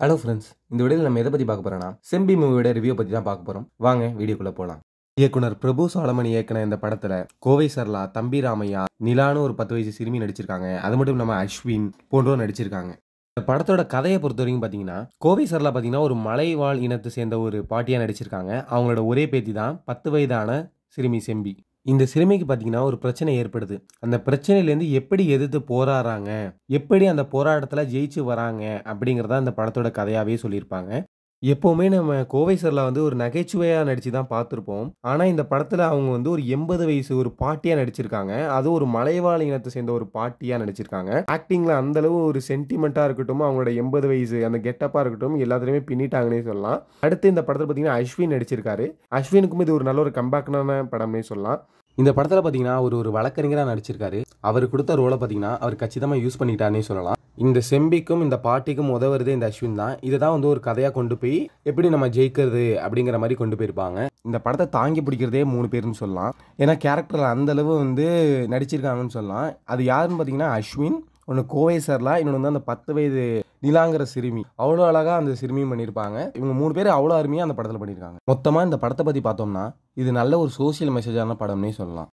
Hello friends இந்த வீடியோவில் நம்ம எதை பற்றி பார்க்க போகிறோம்னா செம்பி மூவியோட ரிவ்யூ பற்றி தான் பார்க்க போகிறோம் வாங்க வீடியோக்குள்ளே போகலாம் இயக்குனர் பிரபு சாலமணி இயக்குன இந்த படத்தில் கோவை சர்லா தம்பி ராமையா நிலான்னு ஒரு பத்து வயசு சிறுமி நடிச்சிருக்காங்க. அது மட்டும் இல்லாமல் அஸ்வின் போன்றோர் நடிச்சிருக்காங்க. இந்த படத்தோட கதையை பொறுத்த வரைக்கும் பார்த்தீங்கன்னா கோவை சர்லா பார்த்தீங்கன்னா ஒரு மலைவாழ் இனத்தை சேர்ந்த ஒரு பாட்டியாக நடிச்சிருக்காங்க. அவங்களோட ஒரே பேத்தி தான் பத்து வயதான சிறுமி செம்பி இந்த சிறுமிக்கு பார்த்தீங்கன்னா ஒரு பிரச்சனை ஏற்படுது. அந்த பிரச்சனையிலேருந்து எப்படி எதிர்த்து போராடுறாங்க? எப்படி அந்த போராட்டத்தில் ஜெயிச்சு வராங்க? அப்படிங்கிறத அந்த படத்தோட கதையாகவே சொல்லியிருப்பாங்க. எப்போவுமே நம்ம கோவை சர்லா வந்து ஒரு நகைச்சுவையாக நடித்து தான் பார்த்துருப்போம். ஆனால் இந்த படத்தில் அவங்க வந்து ஒரு எண்பது வயசு ஒரு பாட்டியாக நடிச்சிருக்காங்க. அதுவும் ஒரு மலைவாழ் இனத்தை சேர்ந்த ஒரு பாட்டியாக நடிச்சிருக்காங்க. ஆக்டிங்கில் அந்தளவு ஒரு சென்டிமெண்ட்டாக இருக்கட்டும் அவங்களோட எண்பது வயசு அந்த கெட்டப்பாக இருக்கட்டும் எல்லாத்துலேயுமே பின்னிட்டாங்கன்னே சொல்லலாம். அடுத்து இந்த படத்தில் பார்த்தீங்கன்னா அஸ்வின் நடிச்சிருக்காரு. அஸ்வினுக்கும் இது ஒரு நல்ல ஒரு கம்பேக்னான படம்னே சொல்லலாம். இந்த படத்தில் பார்த்தீங்கன்னா அவர் ஒரு வழக்கறிஞராக நடிச்சிருக்காரு. அவர் கொடுத்த ரோலை பார்த்தீங்கன்னா அவர் கச்சிதமாக யூஸ் பண்ணிட்டானே சொல்லலாம். இந்த செம்பிக்கும் இந்த பாட்டிக்கும் உதவுறதே இந்த அஸ்வின் தான். இதை தான் வந்து ஒரு கதையாக கொண்டு போய் எப்படி நம்ம ஜெயிக்கிறது அப்படிங்கிற மாதிரி கொண்டு போயிருப்பாங்க. இந்த படத்தை தாங்கி பிடிக்கிறதே மூணு பேர்னு சொல்லலாம். ஏன்னா கேரக்டரில் அந்த அளவு வந்து நடிச்சிருக்காங்கன்னு சொல்லலாம். அது யாருன்னு பார்த்தீங்கன்னா அஸ்வின் ஒன்று கோவை சர்லா இன்னொன்று வந்து அந்த பத்து வயது நிலாங்கிற சிறுமி. அவ்வளோ அழகாக அந்த சிறுமியும் பண்ணியிருப்பாங்க இவங்க மூணு பேர் அவ்வளோ அருமையாக அந்த படத்தில் பண்ணியிருக்காங்க மொத்தமாக இந்த படத்தை பற்றி பார்த்தோம்னா இது நல்ல ஒரு சோஷியல் மெசேஜான படம்னே சொல்லலாம்.